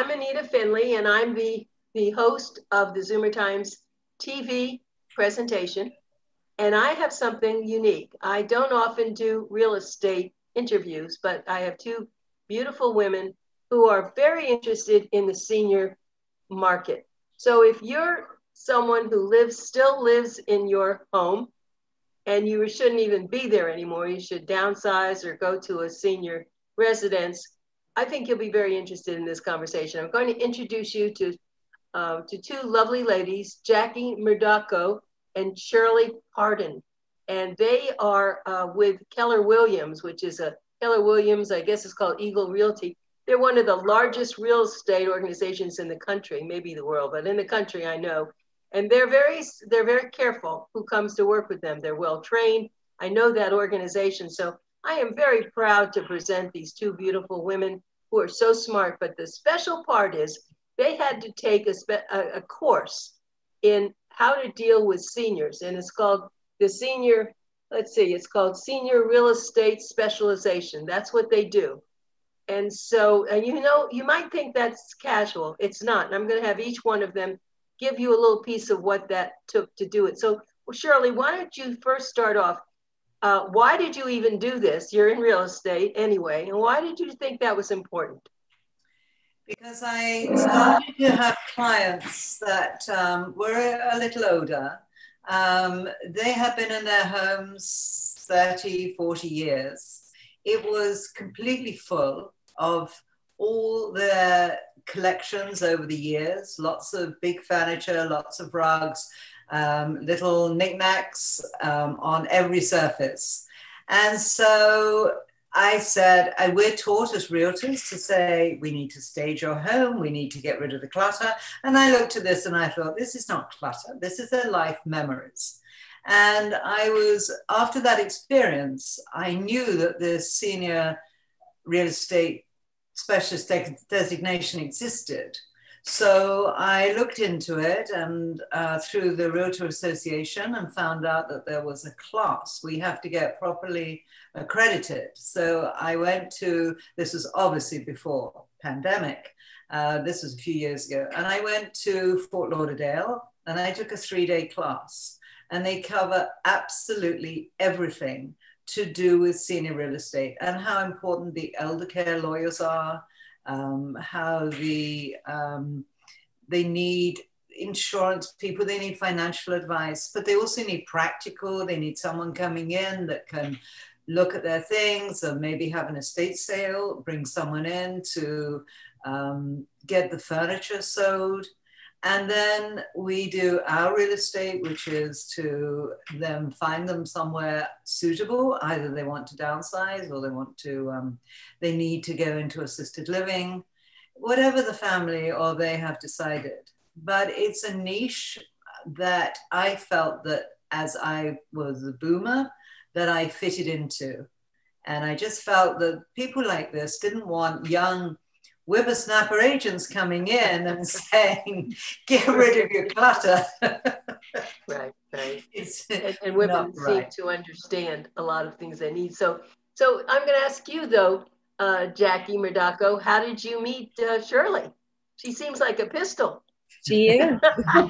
I'm Anita Finley, and I'm the, the host of the Zoomer Times TV presentation. And I have something unique. I don't often do real estate interviews, but I have two beautiful women who are very interested in the senior market. So if you're someone who lives still lives in your home and you shouldn't even be there anymore, you should downsize or go to a senior residence. I think you'll be very interested in this conversation. I'm going to introduce you to uh, to two lovely ladies, Jacqui Murdocco and Shirley Pardon. And they are uh, with Keller Williams, which is a Keller Williams, I guess it's called Eagle Realty. They're one of the largest real estate organizations in the country, maybe the world, but in the country, I know. And they're very, they're very careful who comes to work with them. They're well trained. I know that organization. So I am very proud to present these two beautiful women who are so smart. But the special part is they had to take a, a, a course in how to deal with seniors. And it's called the senior, let's see, it's called senior real estate specialization. That's what they do. And so, and you know, you might think that's casual. It's not. And I'm going to have each one of them give you a little piece of what that took to do it. So, well, Shirley, why don't you first start off? Uh, why did you even do this? You're in real estate anyway. And why did you think that was important? Because I started to have clients that um, were a little older. Um, they had been in their homes 30, 40 years. It was completely full of all their collections over the years, lots of big furniture, lots of rugs, um, little knickknacks um, on every surface. And so I said, and we're taught as realtors to say, we need to stage your home, we need to get rid of the clutter. And I looked at this and I thought, this is not clutter, this is their life memories. And I was, after that experience, I knew that this senior real estate specialist designation existed. So I looked into it and uh, through the Realtor Association and found out that there was a class we have to get properly accredited. So I went to, this was obviously before pandemic, uh, this was a few years ago, and I went to Fort Lauderdale and I took a three day class and they cover absolutely everything to do with senior real estate and how important the elder care lawyers are, um, how the um, they need insurance people, they need financial advice, but they also need practical. They need someone coming in that can look at their things or maybe have an estate sale, bring someone in to um, get the furniture sold. And then we do our real estate, which is to then find them somewhere suitable. Either they want to downsize or they want to, um, they need to go into assisted living, whatever the family or they have decided. But it's a niche that I felt that as I was a boomer, that I fitted into. And I just felt that people like this didn't want young whippersnapper agents coming in and saying, get rid of your clutter. right, right. and, and women seem right. to understand a lot of things they need. So, so I'm going to ask you though, uh, Jacqui Murdocco, how did you meet uh, Shirley? She seems like a pistol. She is.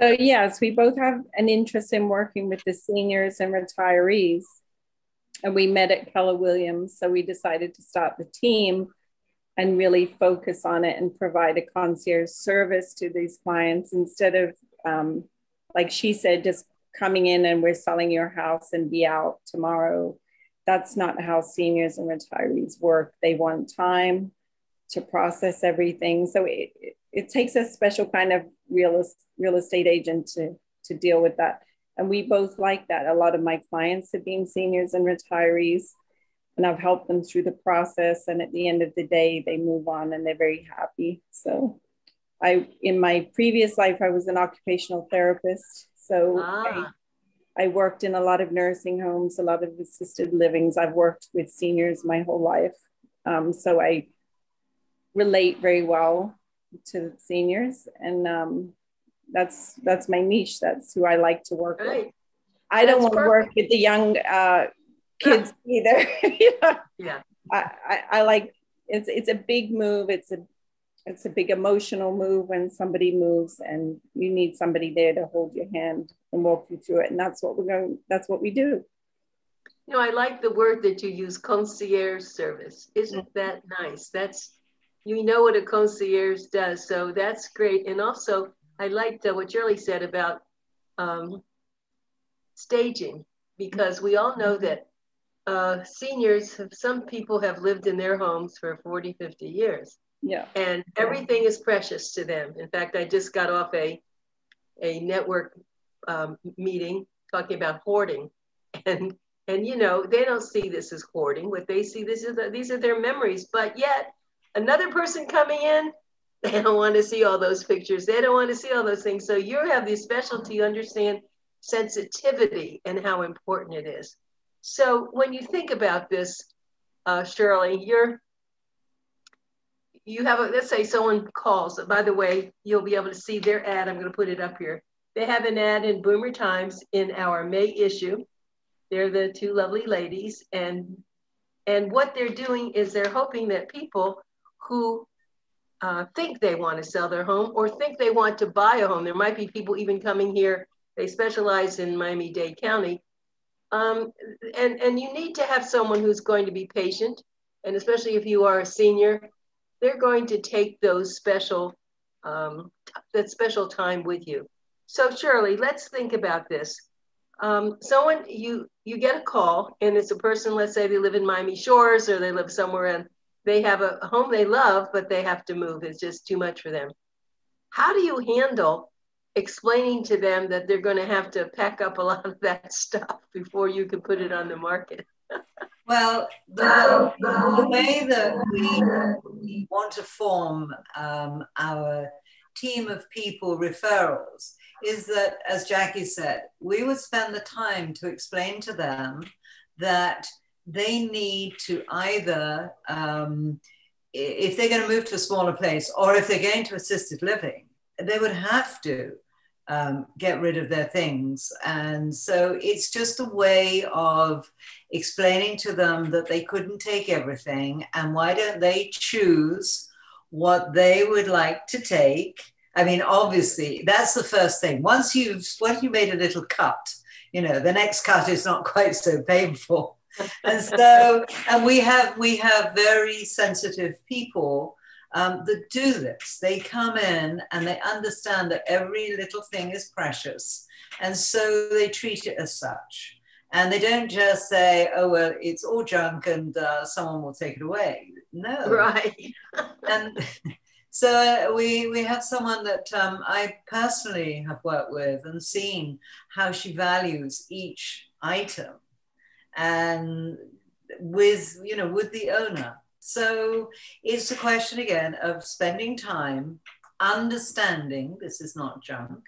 so yes, we both have an interest in working with the seniors and retirees and we met at Keller Williams. So we decided to start the team and really focus on it and provide a concierge service to these clients instead of, um, like she said, just coming in and we're selling your house and be out tomorrow. That's not how seniors and retirees work. They want time to process everything. So it, it, takes a special kind of real, real estate agent to, to deal with that. And we both like that. A lot of my clients have been seniors and retirees, and I've helped them through the process. And at the end of the day, they move on and they're very happy. So, I in my previous life, I was an occupational therapist. So ah. I, I worked in a lot of nursing homes, a lot of assisted livings. I've worked with seniors my whole life. Um, so I relate very well to seniors. And um, that's that's my niche. That's who I like to work right. with. I don't want to work with the young uh, kids either. Yeah. I, I, I, like it's it's a big move. It's a it's a big emotional move when somebody moves and you need somebody there to hold your hand and walk you through it. And that's what we're going, that's what we do. You know, I like the word that you use, concierge service. Isn't mm-hmm. that nice? That's, you know what a concierge does. So that's great. And also, I liked uh, what Shirley said about um, staging, because we all know that uh, seniors, some people have lived in their homes for 40, 50 years. Yeah. And everything is precious to them. In fact, I just got off a, a network um, meeting talking about hoarding. And, and, you know, they don't see this as hoarding. What they see, this is the, these are their memories. But yet, another person coming in, they don't want to see all those pictures. They don't want to see all those things. So you have the specialty, understand sensitivity and how important it is. So when you think about this, uh, Shirley, you're you have a, let's say someone calls, by the way, you'll be able to see their ad. I'm going to put it up here. They have an ad in Boomer Times in our May issue. They're the two lovely ladies. And, and what they're doing is they're hoping that people who uh, think they want to sell their home or think they want to buy a home, there might be people even coming here, they specialize in Miami-Dade County. Um, and, and you need to have someone who's going to be patient. And especially if you are a senior, they're going to take those special, um, that special time with you. So Shirley, let's think about this. Um, someone, you, you get a call and it's a person, let's say they live in Miami Shores or they live somewhere and they have a home they love, but they have to move. It's just too much for them. How do you handle explaining to them that they're going to have to pack up a lot of that stuff before you can put it on the market? Well, the, the, way that we want to form um, our team of people referrals is that, as Jacqui said, we would spend the time to explain to them that they need to either, um, if they're going to move to a smaller place or if they're going to assisted living, they would have to um, get rid of their things. And so it's just a way of explaining to them that they couldn't take everything and why don't they choose what they would like to take. I mean, obviously, that's the first thing. Once you've once you made a little cut, you know, the next cut is not quite so painful. and so, and we have we have very sensitive people um, that do this. They come in and they understand that every little thing is precious. And so they treat it as such. And they don't just say, oh, well, it's all junk and uh, someone will take it away. No. Right. and so we, we have someone that um, I personally have worked with and seen how she values each item and with, you know, with the owner so it's a question again of spending time understanding this is not junk.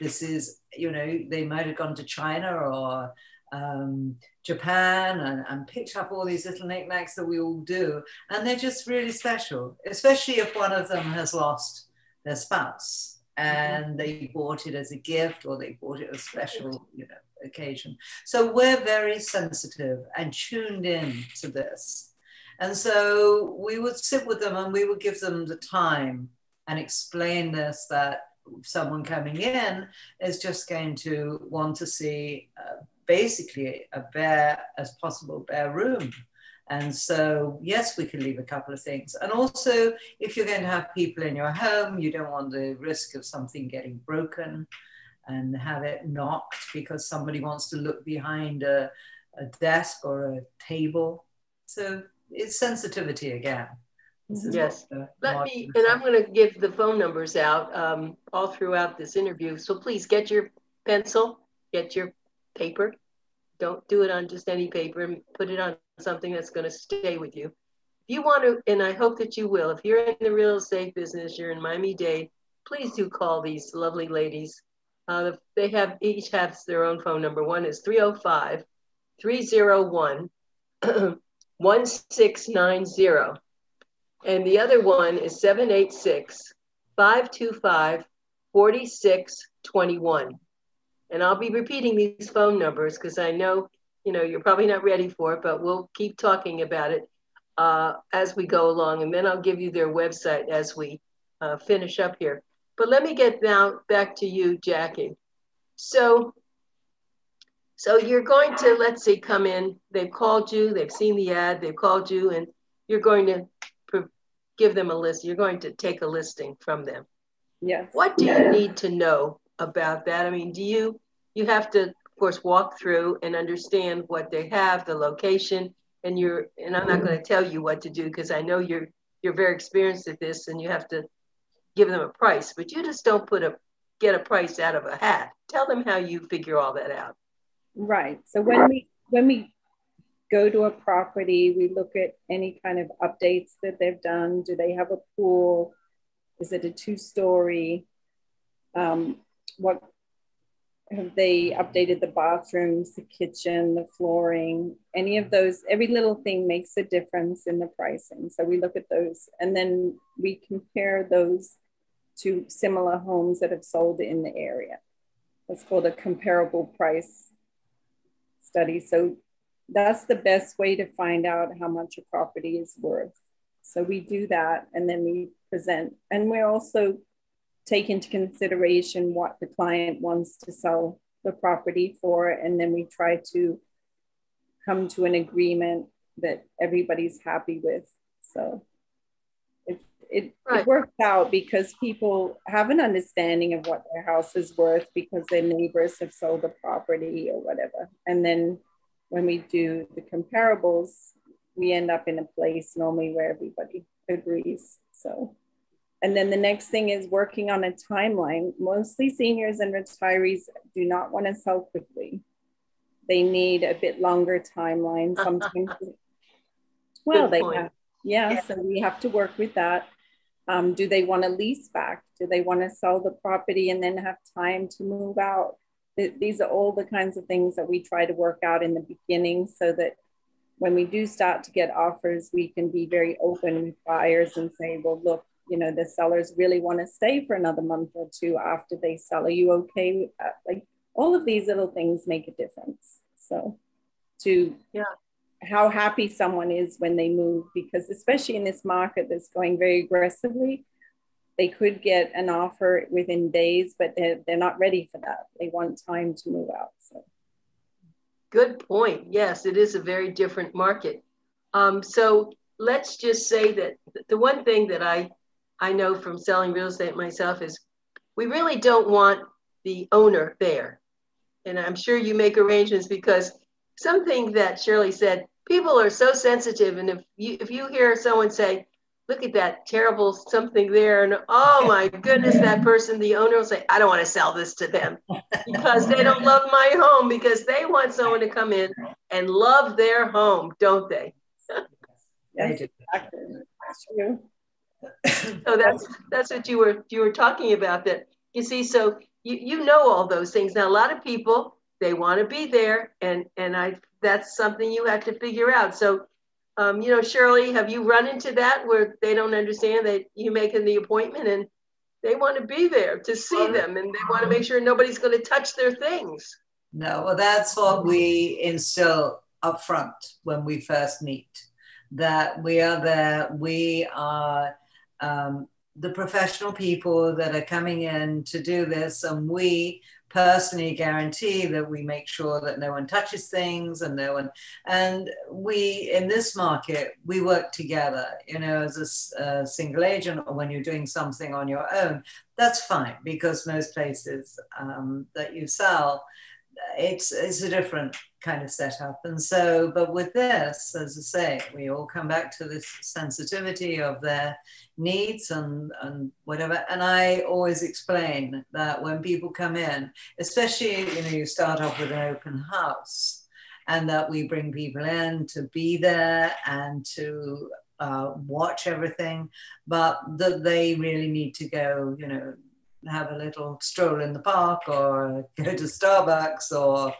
This is, you know, they might have gone to China or um, Japan and, and, picked up all these little knickknacks that we all do. And they're just really special, especially if one of them has lost their spouse and mm-hmm. they bought it as a gift or they bought it as special, you know, occasion. So we're very sensitive and tuned in to this. And so we would sit with them and we would give them the time and explain this that someone coming in is just going to want to see uh, basically a bare as possible bare room. And so, yes, we can leave a couple of things. And also, if you're going to have people in your home, you don't want the risk of something getting broken and have it knocked because somebody wants to look behind a, a desk or a table. So it's sensitivity again. Yes. Let me, and I'm going to give the phone numbers out um, all throughout this interview. So please get your pencil, get your paper. Don't do it on just any paper. And put it on something that's going to stay with you. If you want to, and I hope that you will, if you're in the real estate business, you're in Miami-Dade, please do call these lovely ladies. Uh, they have each has their own phone number. One is 305 301 1690. And the other one is 786 525 4621. And I'll be repeating these phone numbers because I know, you know, you're probably not ready for it, but we'll keep talking about it. uh, as we go along, and then I'll give you their website as we uh, finish up here. But let me get now back to you, Jacqui. So, so you're going to, let's see, come in. They've called you, they've seen the ad, they've called you, and you're going to give them a list. You're going to take a listing from them. Yes. What do you need to know about that? I mean, do you you have to, of course, walk through and understand what they have, the location, and you're and I'm not going to tell you what to do because I know you're you're very experienced at this and you have to give them a price, but you just don't put a get a price out of a hat. Tell them how you figure all that out. Right. So when we when we go to a property, we look at any kind of updates that they've done. Do they have a pool? Is it a two story? Um, what have they updated the bathrooms, the kitchen, the flooring, any of those? Every little thing makes a difference in the pricing. So we look at those and then we compare those to similar homes that have sold in the area. That's called a comparable price study. So that's the best way to find out how much a property is worth. So we do that and then we present. And we also take into consideration what the client wants to sell the property for. And then we try to come to an agreement that everybody's happy with. So it, right. it works out because people have an understanding of what their house is worth because their neighbors have sold the property or whatever. And then when we do the comparables, we end up in a place normally where everybody agrees. So, and then the next thing is working on a timeline. Mostly seniors and retirees do not want to sell quickly. They need a bit longer timeline. Sometimes, well, they have, yeah, yeah, So we have to work with that. Um, do they want to lease back? Do they want to sell the property and then have time to move out? these are all the kinds of things that we try to work out in the beginning so that when we do start to get offers, we can be very open with buyers and say, well, look, you know, the sellers really want to stay for another month or two after they sell. Are you okay that? Like all of these little things make a difference. So to yeah. How happy someone is when they move, because especially in this market that's going very aggressively, they could get an offer within days, but they're, they're not ready for that. They want time to move out. So. Good point. Yes, it is a very different market. Um, so let's just say that the one thing that I, I know from selling real estate myself is we really don't want the owner there. And I'm sure you make arrangements because something that Shirley said, people are so sensitive. And if you, if you hear someone say, look at that terrible something there. And oh my goodness, that person, the owner will say, I don't want to sell this to them because they don't love my home because they want someone to come in and love their home, don't they? yes, exactly. So that's that's what you were you were talking about that you see so you you know all those things now a lot of people they want to be there and and i that's something you have to figure out so um, you know, Shirley, have you run into that where they don't understand that you making the appointment and they want to be there to see them and they want to make sure nobody's going to touch their things? No, well, that's what we instill up front when we first meet that we are there, we are um, the professional people that are coming in to do this, and we personally guarantee that we make sure that no one touches things and no one and we in this market we work together you know as a, single agent or when you're doing something on your own. That's fine because most places um, that you sell it's it's a different kind of setup. And so but with this as i say we all come back to this sensitivity of their needs and and whatever. And i always explain that when people come in especially you know you start off with an open house and that we bring people in to be there and to uh, watch everything but that they really need to go you know have a little stroll in the park or go to Starbucks or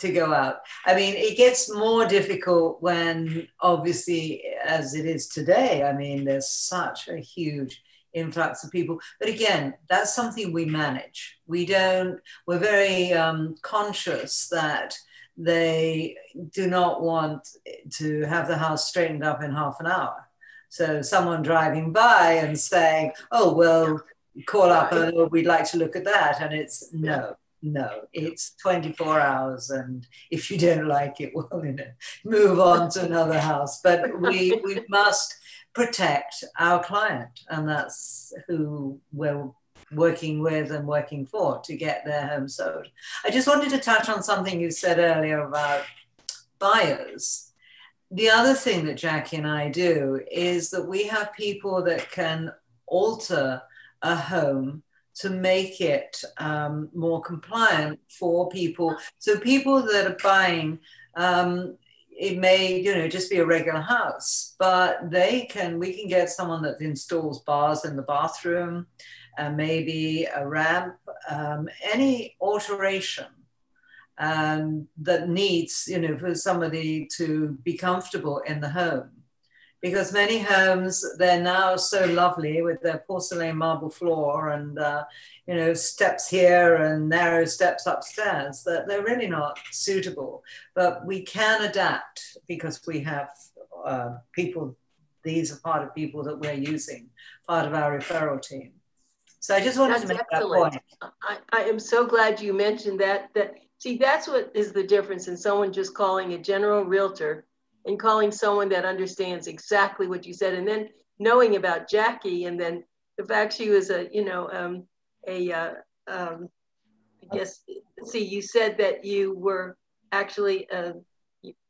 to go out. I mean, it gets more difficult when, obviously, as it is today, I mean, there's such a huge influx of people. But again, that's something we manage. We don't, we're very um, conscious that they do not want to have the house straightened up in half an hour. So someone driving by and saying, "Oh, well, call up and oh, we'd like to look at that," and it's no, no, it's 24 hours, and if you don't like it, well, you know, move on to another house. But we we must protect our client, and that's who we're working with and working for to get their home sold. I just wanted to touch on something you said earlier about buyers. The other thing that Jacqui and I do is that we have people that can alter a home to make it um, more compliant for people. So people that are buying, um, it may you know just be a regular house, but they can we can get someone that installs bars in the bathroom, uh, maybe a ramp, um, any alteration um, that needs, you know, for somebody to be comfortable in the home. Because many homes, they're now so lovely with their porcelain marble floor and, uh, you know, steps here and narrow steps upstairs that they're really not suitable. But we can adapt because we have uh, people, these are part of people that we're using, part of our referral team. So I just wanted that's to make excellent. that point. I, I am so glad you mentioned that. That see, that's what is the difference in someone just calling a general realtor and calling someone that understands exactly what you said, and then knowing about Jacqui, and then the fact she was a, you know, um, a, uh, um, I guess, see, you said that you were actually, uh,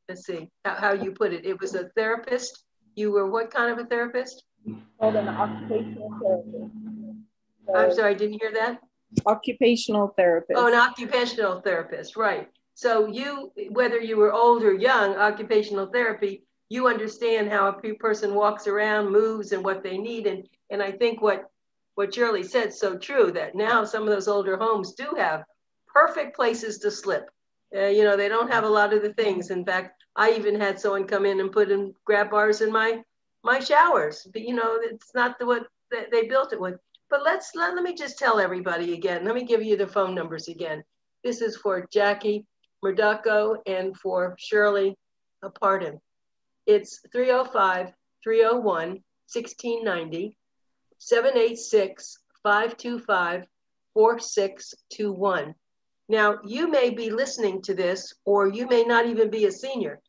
let's see how, how you put it. It was a therapist. You were what kind of a therapist? Called an occupational therapist. I'm sorry, I didn't hear that. Occupational therapist. Oh, an occupational therapist, right. So you, whether you were old or young, occupational therapy, you understand how a person walks around, moves, and what they need. And and I think what what Shirley said so true that now some of those older homes do have perfect places to slip. Uh, you know, they don't have a lot of the things. In fact, I even had someone come in and put in grab bars in my my showers. But you know, it's not the what they built it with. But let's let, let me just tell everybody again. Let me give you the phone numbers again. This is for Jacqui Murdocco and for Shirley a Pardon. It's 305 301 1690 786 525 4621. Now, you may be listening to this, or you may not even be a senior.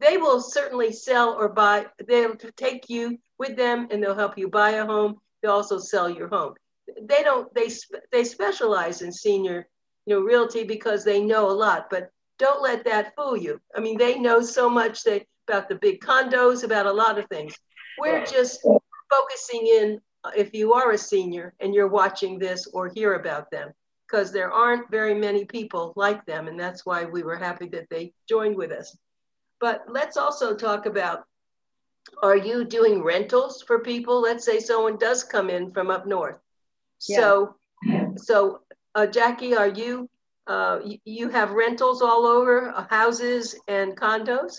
They will certainly sell or buy, they'll take you with them and they'll help you buy a home They'll also sell your home. They don't, they, they specialize in senior, you know, realty because they know a lot, but don't let that fool you. I mean, they know so much they, about the big condos, about a lot of things. We're just focusing in, uh, if you are a senior and you're watching this or hear about them, because there aren't very many people like them. And that's why we were happy that they joined with us. But let's also talk about are you doing rentals for people? Let's say someone does come in from up north. Yeah. So, so uh, Jacqui, are you, uh, you have rentals all over uh, houses and condos?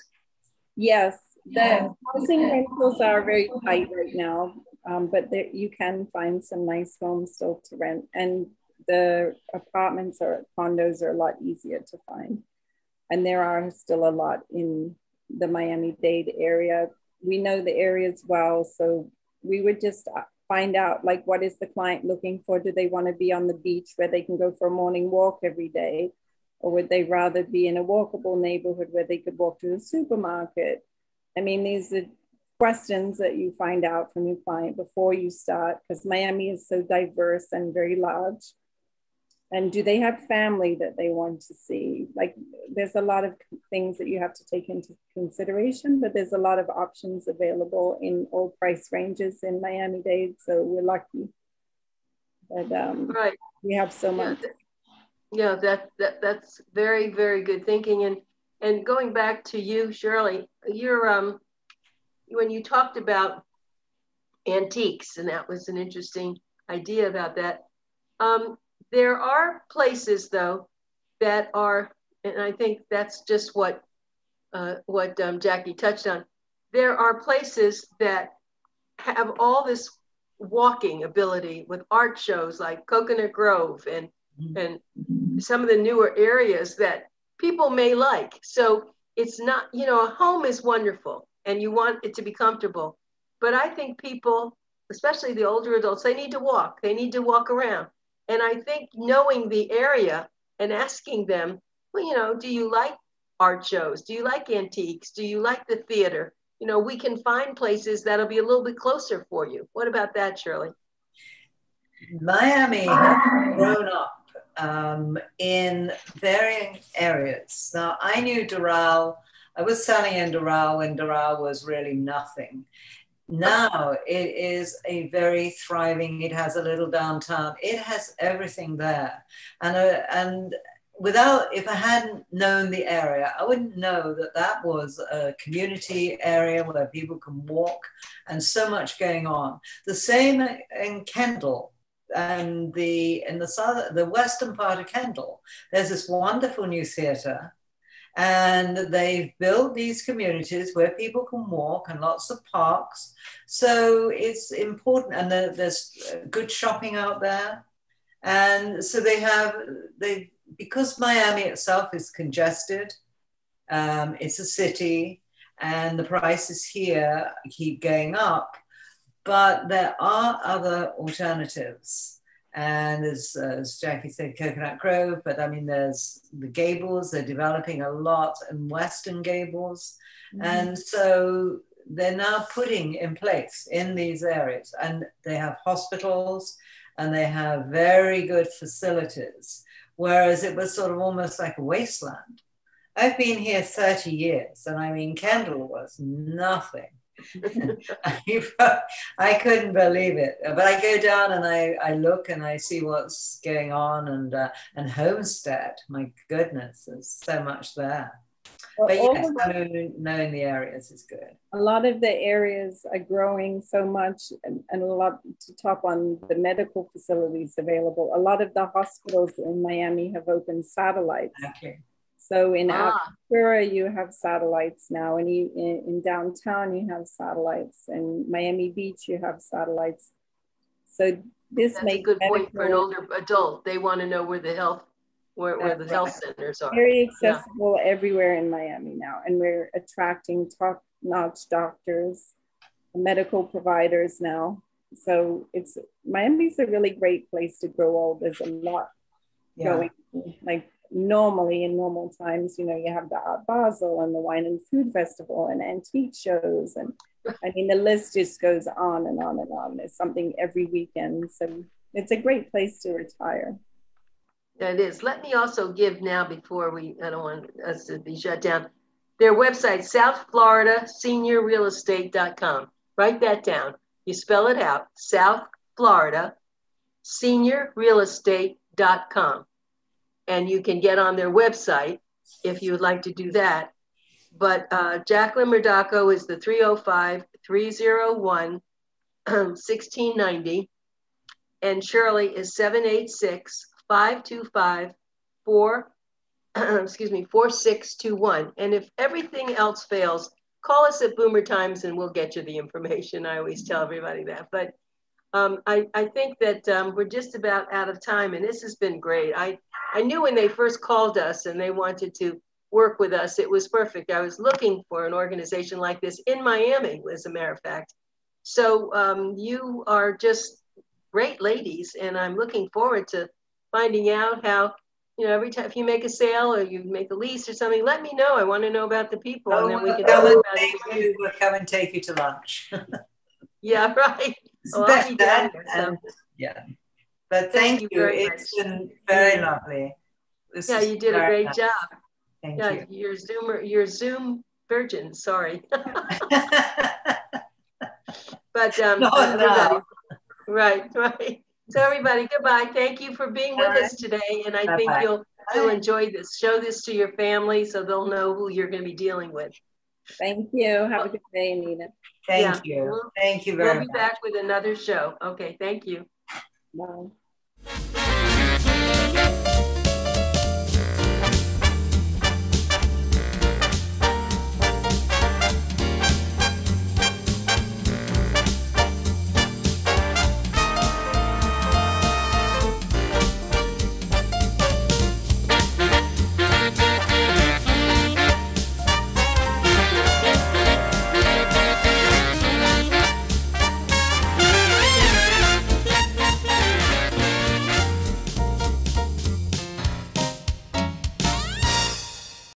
Yes, the housing rentals are very tight right now, um, but there, you can find some nice homes still to rent. And the apartments or condos are a lot easier to find. And there are still a lot in the Miami Dade area we know the areas well. So we would just uh, find out like what is the client looking for? Do they want to be on the beach where they can go for a morning walk every day? Or would they rather be in a walkable neighborhood where they could walk to the supermarket? I mean, these are questions that you find out from your client before you start because Miami is so diverse and very large and do they have family that they want to see? Like there's a lot of things that you have to take into consideration but there's a lot of options available in all price ranges in miami-dade so we're lucky. That um, right. we have so much. yeah that, that that's very very good thinking. And and going back to you shirley you're um when you talked about antiques and that was an interesting idea about that um, there are places, though, that are, and I think that's just what uh, what um, Jacqui touched on. There are places that have all this walking ability with art shows like Coconut Grove and mm-hmm. and some of the newer areas that people may like. So it's not, you know, a home is wonderful and you want it to be comfortable. But I think people, especially the older adults, they need to walk, they need to walk around. And I think knowing the area and asking them, well, you know, do you like art shows? Do you like antiques? Do you like the theater? You know, we can find places that'll be a little bit closer for you. What about that, Shirley? Miami has grown up um, in varying areas. Now, I knew Doral, I was selling in Doral when Doral was really nothing. Now it is a very thriving, it has a little downtown, it has everything there. And, uh, and without, if I hadn't known the area, I wouldn't know that that was a community area where people can walk and so much going on. The same in Kendall and the in the south, the western part of Kendall. There's this wonderful new theatre. And they've built these communities where people can walk and lots of parks. So it's important, and there's good shopping out there. And so they have they because Miami itself is congested, um, it's a city, and the prices here keep going up. But there are other alternatives. And as, as Jacqui said, Coconut Grove, but I mean, there's the Gables, they're developing a lot in Western Gables. Mm-hmm. And so they're now putting in place in these areas, and they have hospitals and they have very good facilities whereas it was sort of almost like a wasteland. I've been here 30 years, and I mean, Kendall was nothing. I couldn't believe it. But I go down and I, I look and I see what's going on, and uh, and Homestead, my goodness, there's so much there but yes, knowing, knowing the areas is good. A lot of the areas are growing so much, and, and a lot to top on the medical facilities available. A lot of the hospitals in Miami have opened satellites. Okay. So in ah. Aventura, you have satellites now, and you, in, in downtown, you have satellites, and Miami Beach, you have satellites. So this That's makes a good medical, point for an older adult. They want to know where the health where, where the health centers are. Very accessible yeah. everywhere in Miami now. And we're attracting top notch doctors, medical providers now. So it's Miami's a really great place to grow old. There's a lot yeah. going like normally in normal times, you know, you have the Art Basel and the Wine and Food Festival and antique shows. And I mean, the list just goes on and on and on. There's something every weekend. So it's a great place to retire. It is. Let me also give now before we, I don't want us to be shut down, their website, South Florida Senior Real Estate.com. Write that down. You spell it out, South Florida Senior Real Estate.com. And you can get on their website if you would like to do that. But uh, Jacqueline Murdocco is the 305 301 1690. And Shirley is 786 525 4, excuse me, 4621. And if everything else fails, call us at Boomer Times and we'll get you the information. I always tell everybody that. But um, I, I think that um, we're just about out of time and this has been great. I, I knew when they first called us and they wanted to work with us, it was perfect. I was looking for an organization like this in Miami, as a matter of fact. So um, you are just great ladies and I'm looking forward to finding out how you know, every time if you make a sale or you make a lease or something, let me know. I want to know about the people, oh, and then we can talk about it. We'll come and take you to lunch. yeah, right. Well, that, so. yeah, but thank, thank you. you it's much. been very lovely. This yeah, you did a great nice. job. Thank yeah, you. You're Zoom. You're Zoom virgin. Sorry. but um, no, no. right, right. So everybody, goodbye. Thank you for being with us today. And I Bye-bye. think you'll you'll enjoy this. Show this to your family so they'll know who you're going to be dealing with. Thank you. Have a good day, Anita. Thank yeah. you. Thank you very much. We'll be much. back with another show. Okay, thank you. Bye.